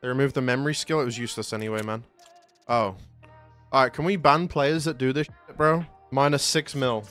They removed the memory skill. It was useless anyway, man. Oh. Alright, can we ban players that do this shit, bro? Minus 6 mil.